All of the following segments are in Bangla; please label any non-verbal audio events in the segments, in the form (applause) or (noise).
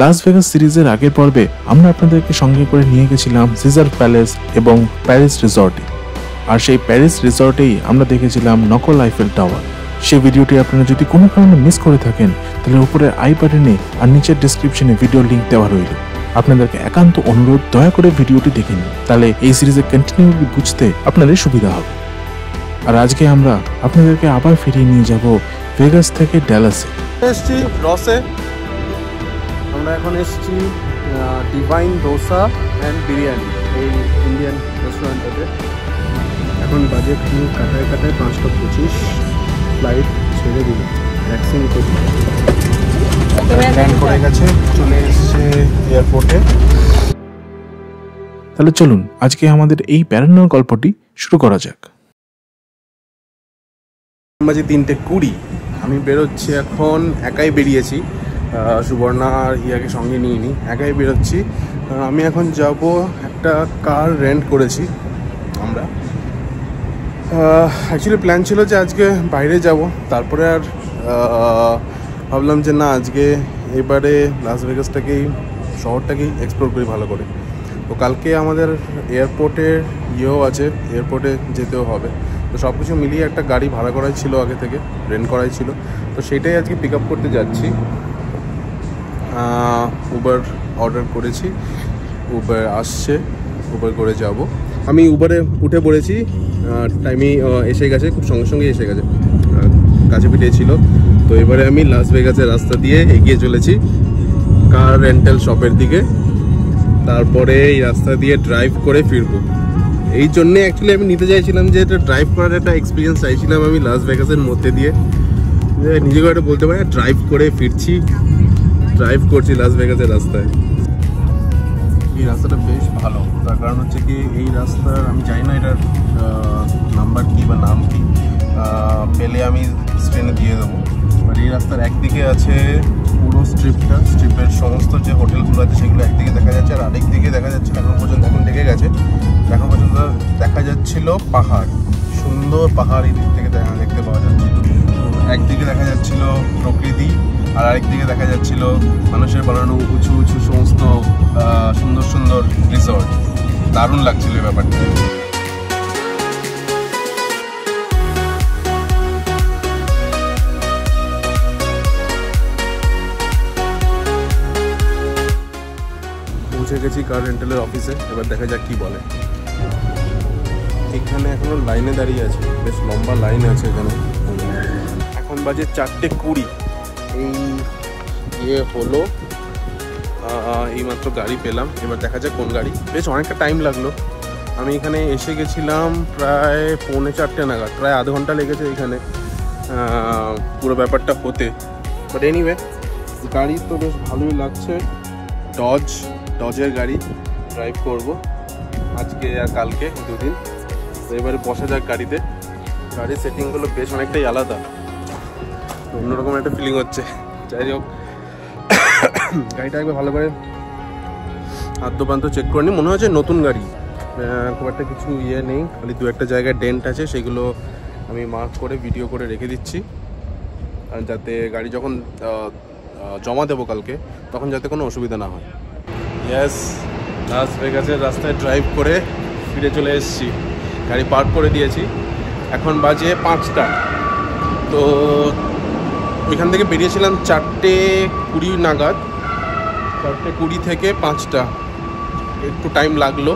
লাস ভেগাস সিরিজের আগের পর্বে আমরা আপনাদেরকে সঙ্গে করে নিয়ে গেছিলাম সিজার প্যালেস এবং প্যারিস রিসর্টে আর সেই প্যারিস রিসর্টেই আমরা দেখেছিলাম নকল আইফেল টাওয়ার সেই ভিডিওটি আপনারা যদি কোনো কারণে মিস করে থাকেন, তাহলে উপরের আই বাটনে আর নিচের ডিসক্রিপশনে ভিডিও লিংক দেওয়া রইল। আপনাদেরকে একান্ত অনুরোধ, দয়া করে ভিডিওটি দেখে নিন, তাহলে এই সিরিজের কন্টিনিউটি বুঝতে আপনাদের সুবিধা হবে। আর আজকে আমরা আপনাদেরকে আবার ফিরিয়ে নিয়ে যাব ভেগাস থেকে ড্যালাসে আমরা এখন এসছি ডিভাইন দোসা অ্যান্ড বিরিয়ানি এই ইন্ডিয়ান রেস্টুরেন্টটাতে এখন বাজেট কাটায় কাটায় পাঁচটা পঁচিশ ফ্লাইট ছেড়ে দিল ভ্যাকসিন করি ল্যান্ড করে গেছে চলে এসছে এয়ারপোর্টে তাহলে চলুন আজকে আমাদের এই প্যারানোর গল্পটি শুরু করা যাক। বাজে তিনটে কুড়ি আমি বেরোচ্ছি এখন একাই বেরিয়েছি। সুবর্ণা আর হিয়াকে সঙ্গে নিয়ে নিই একাই বেরোচ্ছি। আমি এখন যাব একটা কার রেন্ট করেছি আমরা। অ্যাকচুয়ালি প্ল্যান ছিল যে আজকে বাইরে যাব। তারপরে আর ভাবলাম যে না, আজকে এবারে লাস ভেগাসটাকেই শহরটাকেই এক্সপ্লোর করি ভালো করে। তো কালকে আমাদের এয়ারপোর্টের ইয়েও আছে এয়ারপোর্টে যেতেও হবে। তো সব কিছু মিলিয়ে একটা গাড়ি ভাড়া করাই ছিল আগে থেকে রেন্ট করাই ছিল। তো সেটাই আজকে পিক আপ করতে যাচ্ছি। উবার অর্ডার করেছি। উবার আসছে উবার করে যাব। আমি উবারে উঠে পড়েছি টাইমে এসে গেছে, খুব সঙ্গে সঙ্গে এসে গেছে। কাছে পিঠে ছিল। তো এবারে আমি লাস ভেগাসের রাস্তা দিয়ে এগিয়ে চলেছি কার রেন্টাল শপের দিকে। তারপরে এই রাস্তা দিয়ে ড্রাইভ করে ফিরবো। এই জন্যে অ্যাকচুয়ালি আমি নিতে চাইছিলাম যে, এটা ড্রাইভ করার একটা এক্সপিরিয়েন্স চাইছিলাম আমি লাস ভেগাসের মধ্যে দিয়ে। নিজেকে একটা বলতে পারি ড্রাইভ করে ফিরছি। ড্রাইভ করছি লাস ভেগাসের রাস্তায়। এই রাস্তাটা বেশ ভালো। তার কারণ হচ্ছে কি, এই রাস্তার আমি জানি না এটার নাম্বার কী বা নাম কী। পেলে আমি স্ক্রিনে দিয়ে দেবো। বাট এই রাস্তার একদিকে আছে পুরো স্ট্রিপটা স্ট্রিপের সমস্ত যে হোটেলগুলো আছে, সেগুলো একদিকে দেখা যাচ্ছে। আর আরেক দিকে দেখা যাচ্ছে, এখন পর্যন্ত, এখন দেখে গেছে। এখন পর্যন্ত দেখা যাচ্ছিল পাহাড়। সুন্দর পাহাড় এই দিক থেকে দেখা দেখতে পাওয়া যাচ্ছিল একদিকে দেখা যাচ্ছিল প্রকৃতি। আর আরেকদিকে দেখা যাচ্ছিল মানুষের বানানো উঁচু উঁচু সমস্ত সুন্দর সুন্দর রিসর্ট দারুণ লাগছিল এই ব্যাপারটা। পৌঁছে গেছি কার রেন্টালের অফিসে এবার দেখা যাক কি বলে। এখানে এখনও লাইনে দাঁড়িয়ে আছে। বেশ লম্বা লাইন আছে এখানে। এখন বাজে চারটে কুড়ি। এই ইয়ে হলো এইমাত্র গাড়ি পেলাম। এবার দেখা যাক কোন গাড়ি। বেশ, অনেকটা টাইম লাগল। আমি এখানে এসে গেছিলাম প্রায় পৌনে চারটে নাগাদ, প্রায় আধ ঘণ্টা লেগেছে এখানে পুরো ব্যাপারটা হতে। বাট এনিওয়ে গাড়ি তো বেশ ভালোই লাগছে। ডজ ডজের গাড়ি ড্রাইভ করব আজকে আর কালকে দুদিন। তো এবারে বসা যাক গাড়িতে। গাড়ির সেটিংগুলো বেশ অনেকটাই আলাদা। অন্যরকম একটা ফিলিং হচ্ছে। যাই হোক, গাড়িটা একবার ভালো করে আদ্যপান্ত চেক করে নি। মনে হচ্ছে নতুন গাড়ি। খুব একটা কিছু ইয়ে নেই, খালি দু একটা জায়গায় ডেন্ট আছে, সেগুলো আমি মার্ক করে ভিডিও করে রেখে দিচ্ছি। আর যাতে গাড়ি যখন জমা দেবো কালকে, তখন যাতে কোনো অসুবিধা না হয়। ইয়াস লাস ভেগাসের রাস্তায় ড্রাইভ করে ফিরে চলে এসেছি। গাড়ি পার্ক করে দিয়েছি। এখন বাজে পাঁচটা। তো ওইখান থেকে বেরিয়েছিলাম চারটে কুড়ি নাগাদ। চারটে কুড়ি থেকে পাঁচটা। একটু টাইম লাগল।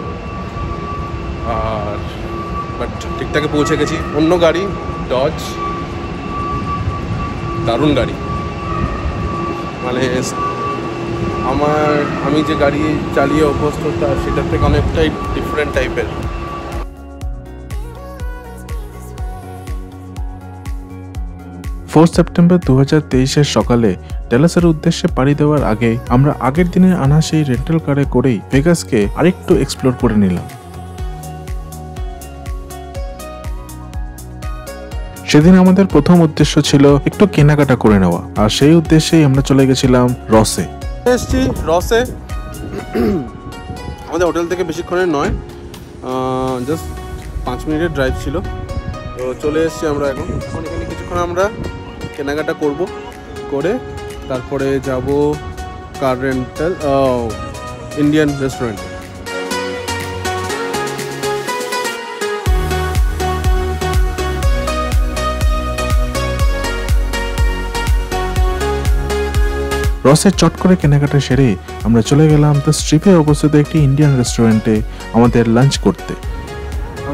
আর বাট ঠিকঠাকে পৌঁছে গেছি। অন্য গাড়ি ডজ দারুণ গাড়ি। মানে আমার, আমি যে গাড়ি চালিয়ে অভ্যস্ত তার সেটার থেকে অনেকটাই ডিফারেন্ট টাইপের ফোর সেপ্টেম্বর দু হাজার সকালে ডেলাসের উদ্দেশ্যে পাড়ি দেওয়ার আগে আমরা আগের দিনে আনা সেই রেন্টাল কারে করেই ভেগাসকে আরেকটু এক্সপ্লোর করে নিলাম। সেদিন আমাদের প্রথম উদ্দেশ্য ছিল একটু কেনাকাটা করে নেওয়া, আর সেই উদ্দেশ্যেই আমরা চলে গেছিলাম রসে। এসছি রসে। (clears throat) আমাদের হোটেল থেকে বেশিক্ষণের নয় জাস্ট পাঁচ মিনিটের ড্রাইভ ছিল। তো চলে এসেছি আমরা এখন। এখন এখানে কিছুক্ষণ আমরা কেনাকাটা করব, করে তারপরে যাব কার রেন্টাল ইন্ডিয়ান রেস্টুরেন্ট রসের চট করে কেনাকাটা সেরে আমরা চলে গেলাম দ্য স্ট্রিপে অবস্থিত একটি ইন্ডিয়ান রেস্টুরেন্টে আমাদের লাঞ্চ করতে।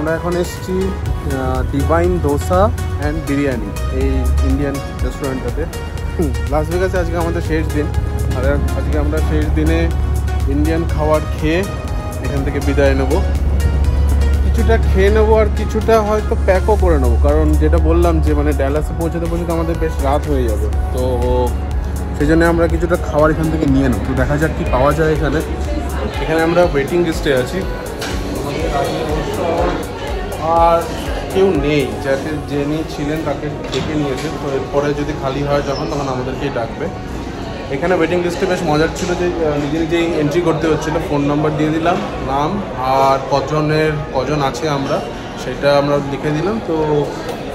আমরা এখন এসেছি ডিভাইন দোসা অ্যান্ড বিরিয়ানি এই ইন্ডিয়ান রেস্টুরেন্টটাতে লাস ভেগাসে আজকে আমাদের শেষ দিন। আর আজকে আমরা শেষ দিনে ইন্ডিয়ান খাবার খেয়ে এখান থেকে বিদায় নেব। কিছুটা খেয়ে নেব আর কিছুটা হয়তো প্যাকও করে নেব। কারণ যেটা বললাম যে মানে ড্যালাসে পৌঁছতে পৌঁছতে আমাদের বেশ রাত হয়ে যাবে। তো সেই জন্য আমরা কিছুটা খাবার এখান থেকে নিয়ে নেব। তো দেখা যাক কি পাওয়া যায় এখানে। এখানে আমরা ওয়েটিং লিস্টে আছি। আর কেউ নেই, যাকে যিনি ছিলেন তাকে ডেকে নিয়েছে। তো এরপরে যদি খালি হয় যখন, তখন আমাদেরকেই ডাকবে। এখানে ওয়েটিং লিস্টে বেশ মজার ছিল যে নিজে নিজেই এন্ট্রি করতে হচ্ছিল। ফোন নাম্বার দিয়ে দিলাম, নাম আর কজনের, কজন আছে আমরা, সেটা আমরা লিখে দিলাম। তো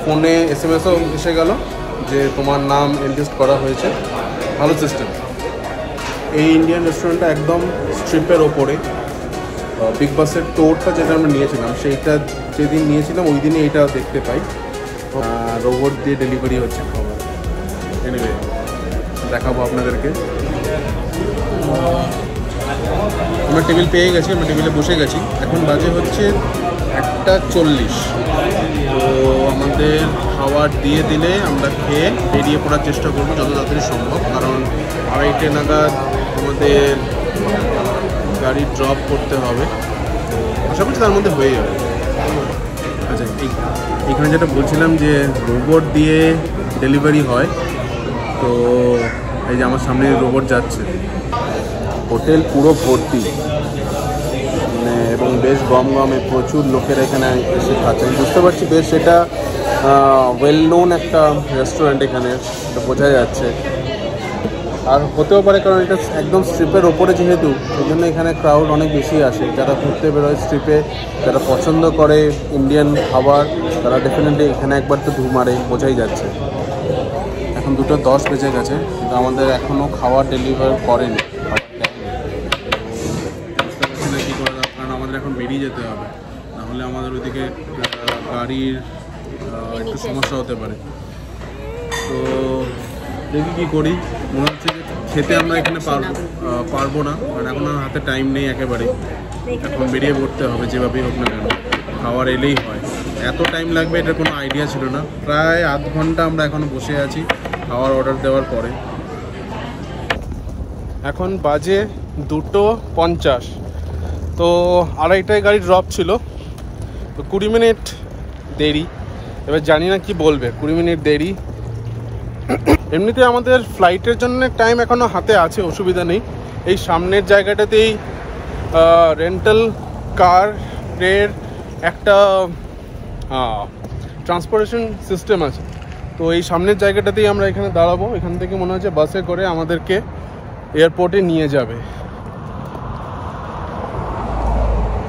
ফোনে এস এম এসও এসে গেল যে, তোমার নাম এনলিস্ট করা হয়েছে। ভালো সিস্টেম এই ইন্ডিয়ান রেস্টুরেন্টটা একদম স্ট্রিপের ওপরে। বিগ বাসের টোরটা যেটা আমরা নিয়েছিলাম, সেইটা যেদিন নিয়েছিলাম ওই দিনই এটা দেখতে পাই। রোবট দিয়ে ডেলিভারি হচ্ছে। খাবার এনিওয়ে দেখাবো আপনাদেরকে। আমরা টেবিল পেয়ে গেছি আমরা টেবিলে বসে গেছি। এখন বাজে হচ্ছে একটা চল্লিশ। তো আমাদের খাবার দিয়ে দিলে আমরা খেয়ে বেরিয়ে পড়ার চেষ্টা করব যত তাড়াতাড়ি সম্ভব। কারণ আড়াইটে নাগাদ আমাদের গাড়ি ড্রপ করতে হবে। আশা করছি তার মধ্যে হয়ে যাবে। আচ্ছা এইখানে যেটা বলছিলাম যে রোবট দিয়ে ডেলিভারি হয়, তো এই যে আমার সামনে রোবট যাচ্ছে। হোটেল পুরো ভর্তি। মানে এবং বেশ গম গমে প্রচুর লোকেরা এখানে এসে খাচ্ছে। বুঝতে পারছি বেশ এটা ওয়েল নোন একটা রেস্টুরেন্ট এখানে বোঝা যাচ্ছে। আর হতেও পারে কারণ এটা একদম স্ট্রিপের ওপরে যেহেতু সেই জন্য এখানে ক্রাউড অনেক বেশি আসে। যারা ঘুরতে বেরোয় স্ট্রিপে যারা পছন্দ করে ইন্ডিয়ান খাবার, তারা ডেফিনেটলি এখানে একবার তো ঢু মারে, বোঝাই যাচ্ছে। এখন দুটো দশ বেজে গেছে, কিন্তু আমাদের এখনও খাবার ডেলিভার করেনি। কারণ আমাদের এখন বেরিয়ে যেতে হবে। নাহলে আমাদের ওইদিকে গাড়ির একটু সমস্যা হতে পারে। তো দেখি কী করি। মনে হচ্ছে যে খেতে আমরা এখানে পারব পারব না। কারণ এখন আর হাতে টাইম নেই একেবারে এখন বেরিয়ে পড়তে হবে যেভাবেই হোক না কেন। খাবার এলেই হয়। এত টাইম লাগবে এটার কোনো আইডিয়া ছিল না। প্রায় আধ ঘণ্টা আমরা এখন বসে আছি খাবার অর্ডার দেওয়ার পরে। এখন বাজে দুটো পঞ্চাশ। তো আড়াইটায় গাড়ি ড্রপ ছিল। তো কুড়ি মিনিট দেরি। এবার জানি না কি বলবে। কুড়ি মিনিট দেরি। এমনিতে আমাদের ফ্লাইটের জন্য টাইম এখনও হাতে আছে, অসুবিধা নেই। এই সামনের জায়গাটাতেই রেন্টাল কারের একটা ট্রান্সপোর্টেশন সিস্টেম আছে। তো এই সামনের জায়গাটাতেই আমরা এখানে দাঁড়াবো। এখান থেকে মনে হচ্ছে বাসে করে আমাদেরকে এয়ারপোর্টে নিয়ে যাবে।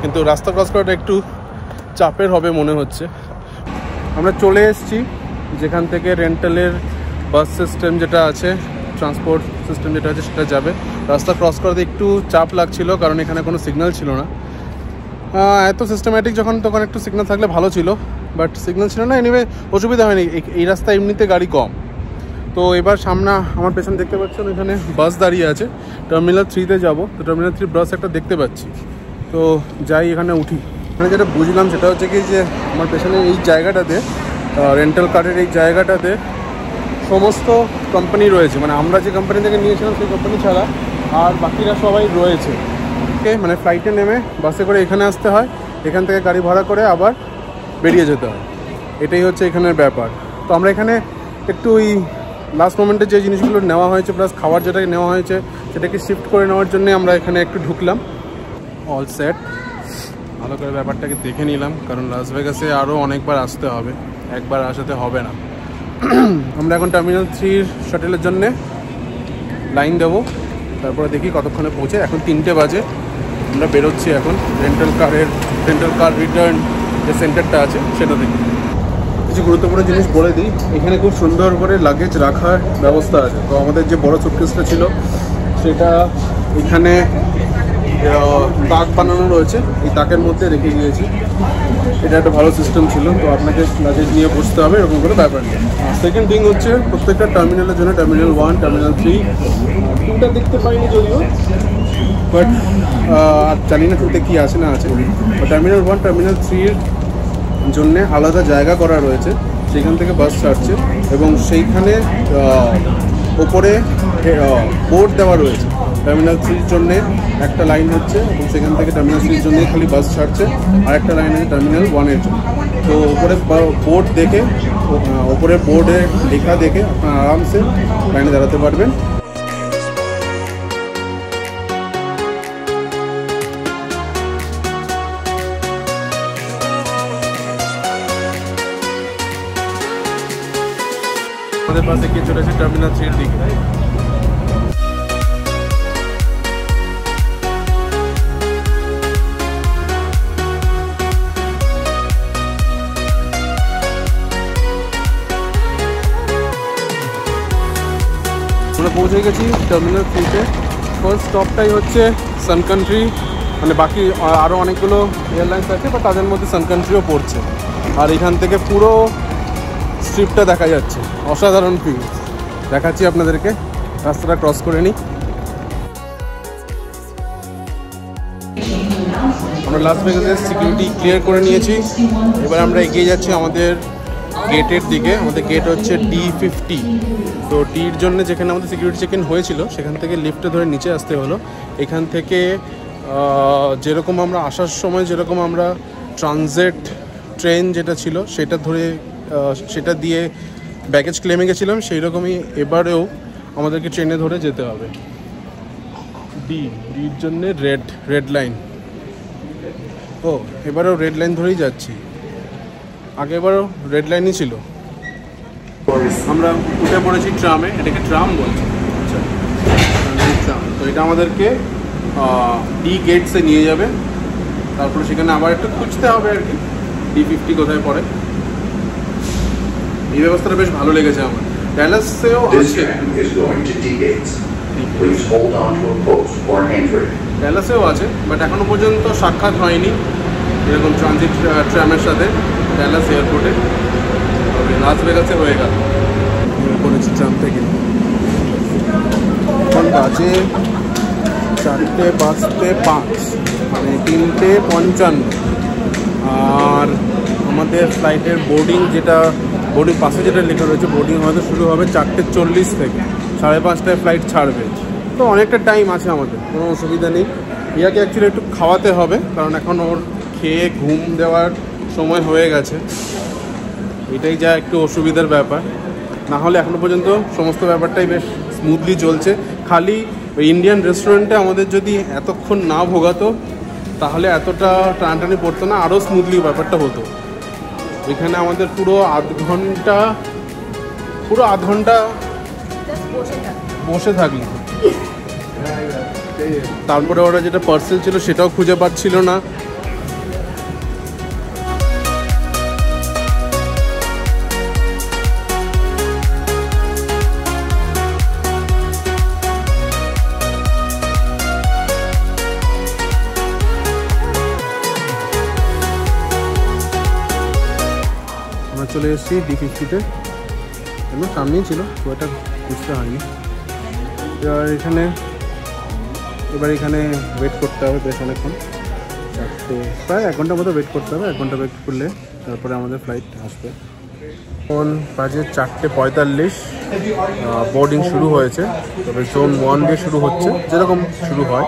কিন্তু রাস্তা ক্রস করাটা একটু চাপের হবে মনে হচ্ছে। আমরা চলে এসেছি, যেখান থেকে রেন্টালের বাস সিস্টেম যেটা আছে, ট্রান্সপোর্ট সিস্টেম যেটা আছে, সেটা যাবে। রাস্তা ক্রস করাতে একটু চাপ লাগছিল, কারণ এখানে কোনো সিগন্যাল ছিল না। এত সিস্টেম্যাটিক যখন তখন একটু সিগন্যাল থাকলে ভালো ছিল বাট সিগন্যাল ছিল না এনিওয়ে অসুবিধা হয়নি। এই- রাস্তায় এমনিতে গাড়ি কম। তো এবার সামনে, আমার পেছনে দেখতে পাচ্ছেন, এখানে বাস দাঁড়িয়ে আছে। টার্মিনাল থ্রিতে যাব। তো টার্মিনাল থ্রি বাস একটা দেখতে পাচ্ছি। তো যাই এখানে উঠি। মানে যেটা বুঝলাম সেটা হচ্ছে কি যে, আমার পেছনে এই জায়গাটাতে রেন্টাল কারের এই জায়গাটাতে সমস্ত কোম্পানি রয়েছে। মানে আমরা যে কোম্পানি থেকে নিয়েছিলাম সেই কোম্পানি ছাড়া আর বাকিরা সবাই রয়েছে। ওকে মানে ফ্লাইটে নেমে বাসে করে এখানে আসতে হয়। এখান থেকে গাড়ি ভাড়া করে আবার বেরিয়ে যেতে হয়। এটাই হচ্ছে এখানের ব্যাপার। তো আমরা এখানে একটু ওই লাস্ট মোমেন্টে যে জিনিসগুলো নেওয়া হয়েছে প্লাস খাবার যেটাকে নেওয়া হয়েছে, সেটাকে শিফট করে নেওয়ার জন্য আমরা এখানে একটু ঢুকলাম। অল সেট ভালো করে ব্যাপারটাকে দেখে নিলাম, কারণ লাস ভেগাসে আরও অনেকবার আসতে হবে। একবার আসাতে হবে না। (clears throat) আমরা এখন টার্মিনাল থ্রির শাটেলের জন্যে লাইন দেবো। তারপরে দেখি কতক্ষণে পৌঁছে। এখন তিনটে বাজে। আমরা বেরোচ্ছি এখন। রেন্টাল কারের রেন্টাল কার রিটার্ন যে সেন্টারটা আছে, সেটা দেখি। কিছু গুরুত্বপূর্ণ জিনিস বলে দিই। এখানে খুব সুন্দর করে লাগেজ রাখার ব্যবস্থা আছে। তো আমাদের যে বড় সুটকেসটা ছিল, সেটা এখানে তাক বানানো রয়েছে। এই তাকের মধ্যে রেখে দিয়েছি। এটা একটা ভালো সিস্টেম ছিল, তো আপনাকে লাগেজ নিয়ে বসতে হবে, এরকম করে ব্যাপার নেই। সেকেন্ড থিং হচ্ছে, প্রত্যেকটা টার্মিনালের জন্য টার্মিনাল ওয়ান টার্মিনাল থ্রি টুটা দেখতে পাইনি যদিও বাট আর জানি না টুতে কী আছে না আছে। টার্মিনাল ওয়ান টার্মিনাল থ্রির জন্যে আলাদা জায়গা করা রয়েছে সেখান থেকে বাস ছাড়ছে, এবং সেইখানে ওপরে বোর্ড দেওয়া রয়েছে। টার্মিনাল থ্রির জন্যে একটা লাইন হচ্ছে এবং সেখান থেকে টার্মিনাল থ্রির জন্য খালি বাস ছাড়ছে। আর একটা লাইন আছে টার্মিনাল ওয়ানের জন্য। তো ওপরে বোর্ড দেখে ওপরে বোর্ডে লেখা দেখে আপনারা আরামসে লাইনে দাঁড়াতে পারবেন। আমাদের পাশে গিয়ে চলেছে টার্মিনাল থ্রির দিকে। পৌঁছে গেছি টার্মিনাল থ্রিতে ফার্স্ট স্টপটাই হচ্ছে সান কান্ট্রি মানে বাকি আরও অনেকগুলো এয়ারলাইন্স আছে বা তাদের মধ্যে সান কান্ট্রিও পড়ছে। আর এখান থেকে পুরো স্ট্রিপটা দেখা যাচ্ছে। অসাধারণ ফিল দেখাচ্ছি আপনাদেরকে। রাস্তাটা ক্রস করে নিই। আমরা লাস্ট ভেগাসের সিকিউরিটি ক্লিয়ার করে নিয়েছি। এবার আমরা এগিয়ে যাচ্ছি আমাদের গেটের দিকে আমাদের গেট হচ্ছে ডি ফিফটি তো ডির জন্য যেখানে আমাদের সিকিউরিটি চেক ইন হয়েছিল, সেখান থেকে লিফটে ধরে নিচে আসতে হলো। এখান থেকে যেরকম আমরা আসার সময় যেরকম আমরা ট্রানজেট ট্রেন যেটা ছিল, সেটা ধরে সেটা দিয়ে ব্যাগেজ ক্লেমে গেছিলাম সেই রকমই এবারেও আমাদেরকে ট্রেনে ধরে যেতে হবে। ডি ডির জন্যে রেড রেড লাইন ও, এবারেও রেড লাইন ধরেই যাচ্ছি। আগে এবারও রেড লাইনই ছিল। আমরা উঠে পড়েছি ট্রামে এটাকে ট্রাম বলছি। আচ্ছা। ট্রাম তো এটা আমাদেরকে ডি গেটসে নিয়ে যাবে। তারপরে সেখানে আবার একটু খুঁজতে হবে আর কি। ডি ফিফটি কোথায় পড়ে? এই ব্যবস্থাটা বেশ ভালো লেগেছে আমার। ড্যালাসেও আছে. ড্যালাসেও আছে বাট এখনও পর্যন্ত সাক্ষাৎ হয়নি। এরকম ট্রানজিট ট্রামের সাথে। ড্যালাস এয়ারপোর্টে লাস ভেগাসে হয়ে গেল। করেছি ট্রাম থেকে এখন বাজে চারটে বাজতে পাঁচ মানে তিনটে পঞ্চান্ন। আর আমাদের ফ্লাইটের বোর্ডিং যেটা, বোর্ডিং পাশে যেটা লেখা রয়েছে, বোর্ডিং হয়তো শুরু হবে চারটে চল্লিশ থেকে, সাড়ে পাঁচটায় ফ্লাইট ছাড়বে। তো অনেকটা টাইম আছে আমাদের, কোনো অসুবিধা নেই। ইয়াকে অ্যাকচুয়ালি একটু খাওয়াতে হবে, কারণ এখন ওর খেয়ে, ঘুম দেওয়ার সময় হয়ে গেছে। এটাই যা একটু অসুবিধার ব্যাপার। না হলে এখনও পর্যন্ত সমস্ত ব্যাপারটাই বেশ স্মুথলি চলছে। খালি ওই ইন্ডিয়ান রেস্টুরেন্টে আমাদের যদি এতক্ষণ না ভোগাতো তাহলে এতটা টানাটানি পড়তো না আরও স্মুথলি ব্যাপারটা হতো। এখানে আমাদের পুরো আধ ঘণ্টা পুরো আধ ঘণ্টা বসে থাকল। তারপরে ওরা যেটা পার্সেল ছিল সেটাও খুঁজে পাচ্ছিল না। চলে এসেছি ডি ফিফটিতে এমন সামনেই ছিল, খুব একটা বুঝতে হয়নি এবার এখানে এবার এখানে ওয়েট করতে হবে বেশ অনেকক্ষণ। চারটে, প্রায় এক ঘণ্টার মতো ওয়েট করতে হবে, এক ঘণ্টা ওয়েট করলে তারপরে আমাদের ফ্লাইট আসবে। এখন বাজে চারটে পঁয়তাল্লিশ বোর্ডিং শুরু হয়েছে, তবে জোন ওয়ান দিয়ে শুরু হচ্ছে, যেরকম শুরু হয়।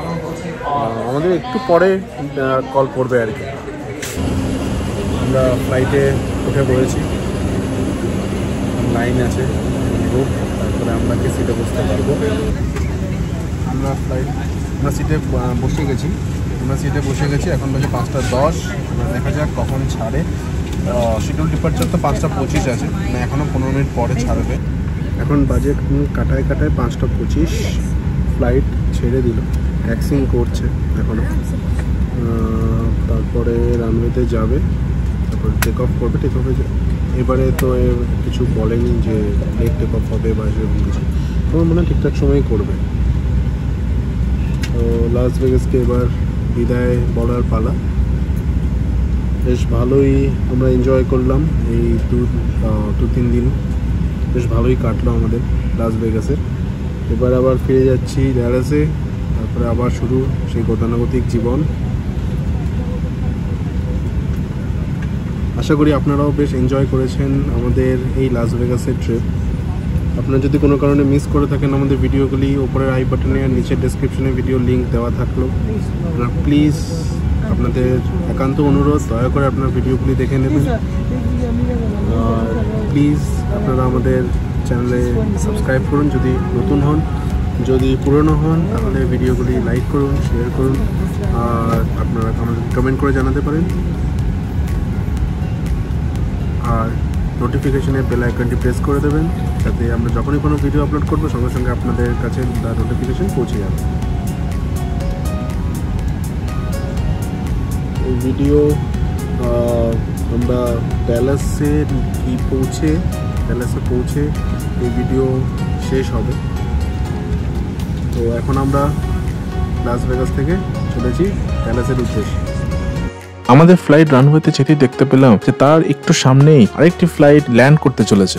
আমাদের একটু পরে কল করবে আর কি। আমরা ফ্লাইটে উঠে পড়েছি লাইন আছে তারপরে আমরা সিটে বসতে পারব? আমরা ফ্লাইট আমরা সিটে বসে গেছি। আমরা সিটে বসে গেছি এখন বাজে পাঁচটা দশ। দেখা যাক কখন ছাড়ে। শিডিউল ডিপার্চার তো পাঁচটা পঁচিশ আছে মানে এখনও পনেরো মিনিট পরে ছাড়বে। এখন বাজে উম, কাটায় কাটায় পাঁচটা পঁচিশ। ফ্লাইট ছেড়ে দিল ট্যাক্সিং করছে এখনও তারপরে রানওয়েতে যাবে তারপর টেক অফ করবে টেক অফে এবারে তো এর কিছু বলেনি যে লেট টেক অফ হবে বা সেরকম কিছু। তোমার মনে হয় ঠিকঠাক সময়ই করবে। তো লাস ভেগাসকে এবার বিদায় বলার পালা। বেশ ভালোই আমরা এনজয় করলাম এই দু দু, তিন দিন। বেশ ভালোই কাটলো আমাদের লাস ভেগাসের এবার আবার ফিরে যাচ্ছি ড্যারাসে তারপরে আবার শুরু সেই গতানুগতিক জীবন। আশা করি আপনারাও বেশ এনজয় করেছেন আমাদের এই লাস ভেগাসের ট্রিপ আপনারা যদি কোনো কারণে মিস করে থাকেন আমাদের ভিডিওগুলি ওপরের আই বাটনে আর নিচের ডেসক্রিপশনে ভিডিও লিংক দেওয়া থাকল। আপনারা প্লিজ আপনাদের একান্ত অনুরোধ দয়া করে আপনার ভিডিওগুলি দেখে নেবেন। আর প্লিজ আপনারা আমাদের চ্যানেলে সাবস্ক্রাইব করুন যদি নতুন হন। যদি পুরনো হন তাহলে ভিডিওগুলি লাইক করুন শেয়ার করুন। আর আপনারা কমেন্ট করে জানাতে পারেন। আর নোটিফিকেশনের বেল আইকনটি প্রেস করে দেবেন। যাতে আমরা যখনই কোনো ভিডিও আপলোড করব, সঙ্গে সঙ্গে আপনাদের কাছে তার নোটিফিকেশন পৌঁছে যাবে। এই ভিডিও আমরা ড্যালাসে কি পৌঁছে ড্যালাসে পৌঁছে এই ভিডিও শেষ হবে। তো এখন আমরা লাস ভেগাস থেকে চলেছি ড্যালাসের উদ্দেশ্যে। আমাদের ফ্লাইট রানওয়েতে যেতেই দেখতে পেলাম যে তার একটু সামনেই আরেকটি ফ্লাইট ল্যান্ড করতে চলেছে।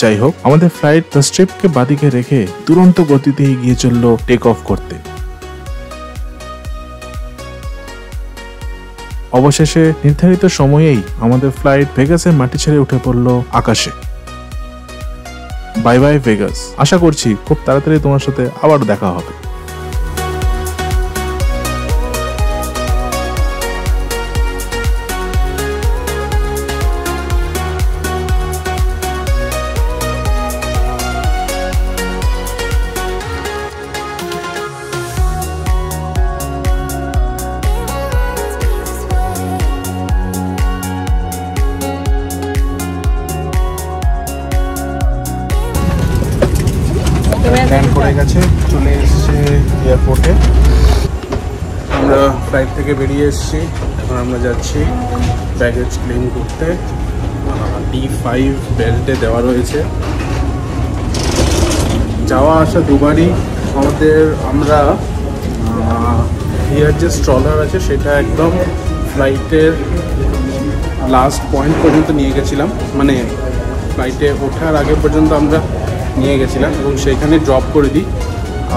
যাই হোক, আমাদের ফ্লাইট দ্য স্ট্রিপকে বাদিকে রেখে দুরন্ত গতিতে এগিয়ে চলল টেক অফ করতে। অবশেষে নির্ধারিত সময়েই আমাদের ফ্লাইট ভেগাসের মাটি ছেড়ে উঠে পড়ল আকাশে। বাই বাই ভেগাস আশা করছি খুব তাড়াতাড়ি তোমার সাথে আবার দেখা হবে। ল্যান্ড করে গেছে চলে এসেছে এয়ারপোর্টে আমরা ফ্লাইট থেকে বেরিয়ে এসেছি। এখন আমরা যাচ্ছি ব্যাগেজ ক্লেম করতে। ডি ফাইভ বেল্টে দেওয়া রয়েছে। যাওয়া আসা দুবারই। আমাদের আমরা ইয়ার যে স্ট্রলার আছে সেটা একদম ফ্লাইটের লাস্ট পয়েন্ট পর্যন্ত নিয়ে গেছিলাম। মানে ফ্লাইটে ওঠার আগে পর্যন্ত আমরা নিয়ে গেছিলাম এবং সেইখানে ড্রপ করে দিই।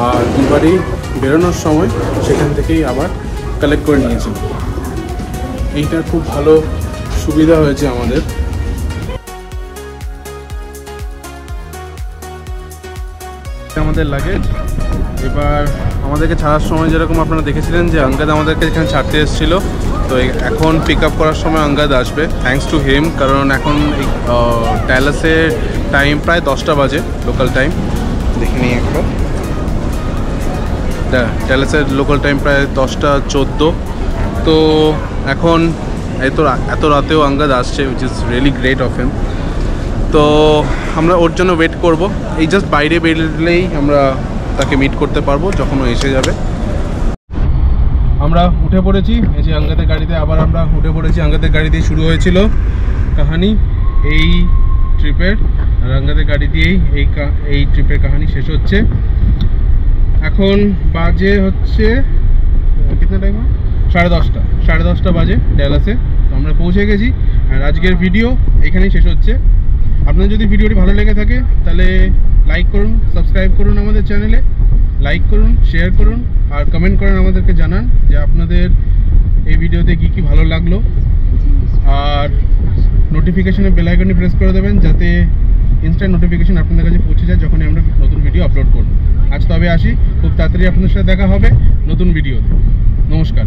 আর দুবারই বেরোনোর সময় সেখান থেকেই আবার কালেক্ট করে নিয়েছি। এইটা খুব ভালো সুবিধা হয়েছে আমাদের। আমাদের লাগেজ এবার আমাদেরকে ছাড়ার সময় যেরকম আপনারা দেখেছিলেন যে আঙ্গাদ আমাদেরকে এখানে ছাড়তে এসেছিল। তো এখন পিক আপ করার সময় আঙ্গাদ আসবে। থ্যাঙ্কস টু হিম কারণ এখন ট্যালাসের টাইম প্রায় দশটা বাজে লোকাল টাইম দেখে নিই একবার ট্যালাসের লোকাল টাইম প্রায় দশটা চোদ্দ। তো এখন এত এত রাতেও আঙ্গাদ আসছে which is really great of him তো আমরা ওর জন্য ওয়েট করব। এই জাস্ট বাইরে বেরোলেই আমরা তাকে মিট করতে পারব, যখন ও এসে যাবে। আমরা উঠে পড়েছি। এই যে আঙ্গাদের গাড়িতে আবার আমরা উঠে পড়েছি। আঙ্গাদের গাড়ি দিয়ে শুরু হয়েছিল কাহানি এই ট্রিপের। আর আঙ্গাদের গাড়ি দিয়েই এই এই ট্রিপের কাহানি শেষ হচ্ছে। এখন বাজে হচ্ছে কিতনা টাইম সাড়ে দশটা। সাড়ে দশটা বাজে ডেলাসে তো আমরা পৌঁছে গেছি। আর আজকের ভিডিও এখানেই শেষ হচ্ছে। আপনার যদি ভিডিওটি ভালো লেগে থাকে, তাহলে লাইক করুন সাবস্ক্রাইব করুন আমাদের চ্যানেলে লাইক করুন শেয়ার করুন, আর কমেন্ট করেন আমাদেরকে জানান। আপনাদের এই ভিডিওতে কি কি ভালো লাগল? আর নোটিফিকেশনের বেল প্রেস করে দেবেন যাতে ইনস্ট্যান্ট নোটিফিকেশান আপনাদের কাছে পৌঁছে যায় যখনই আমরা নতুন ভিডিও আপলোড করব। আজ তবে আসি, খুব তাড়াতাড়ি আপনাদের সাথে দেখা হবে নতুন ভিডিওতে নমস্কার।